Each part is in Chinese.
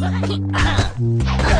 Ha ha ha!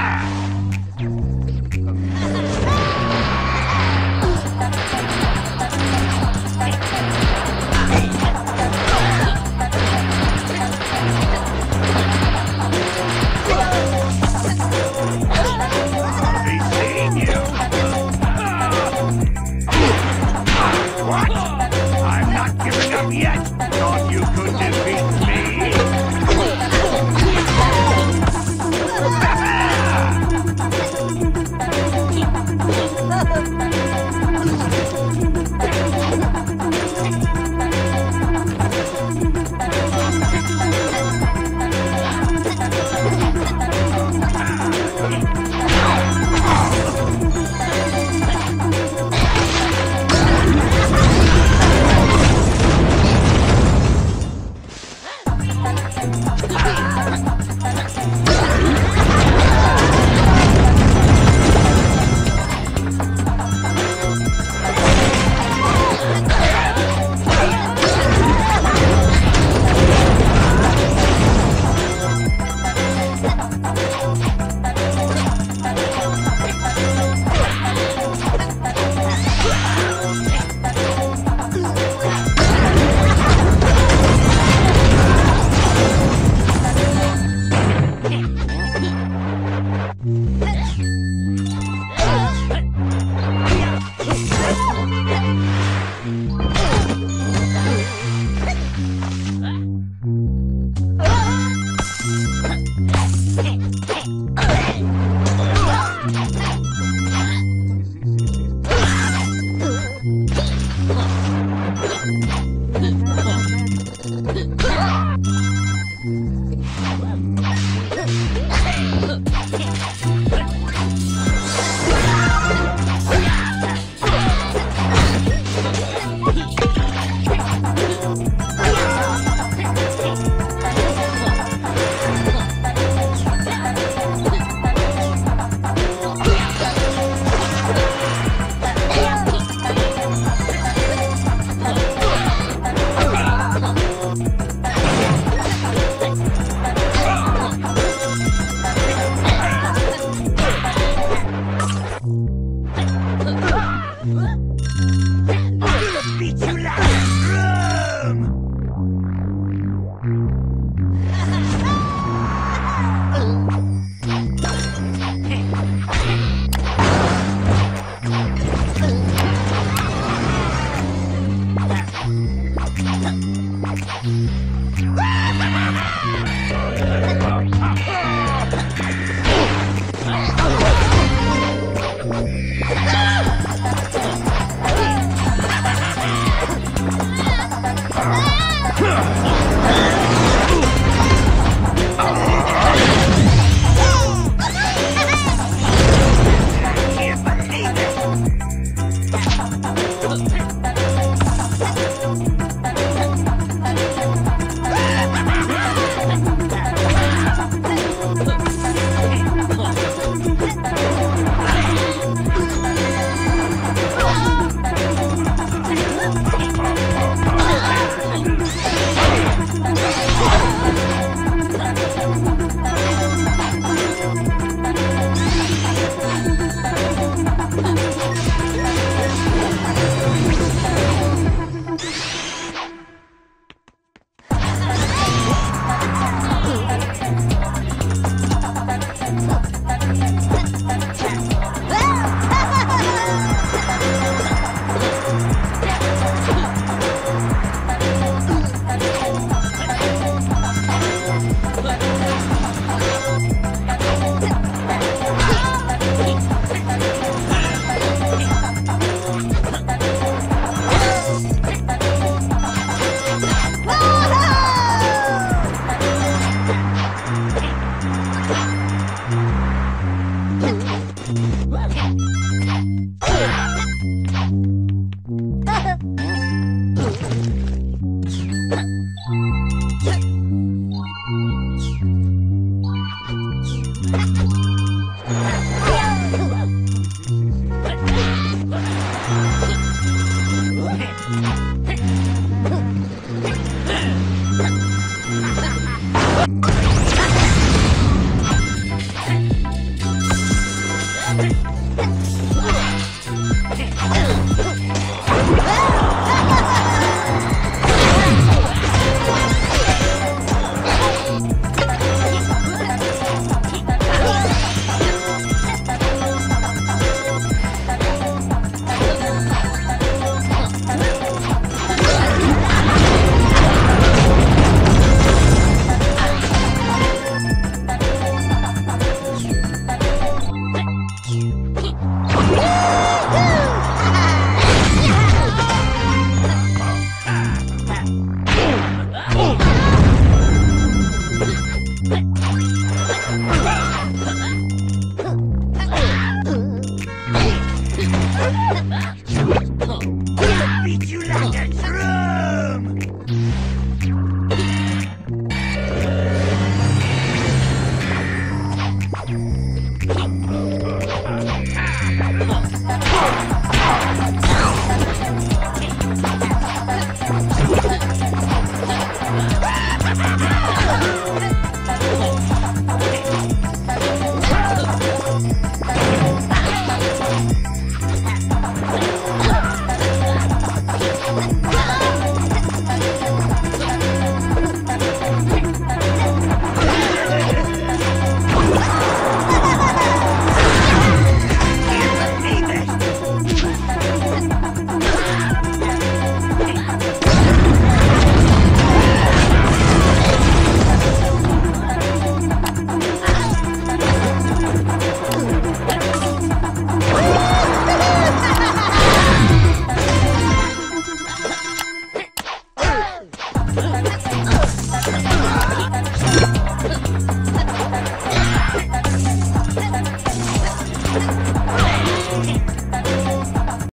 Okay.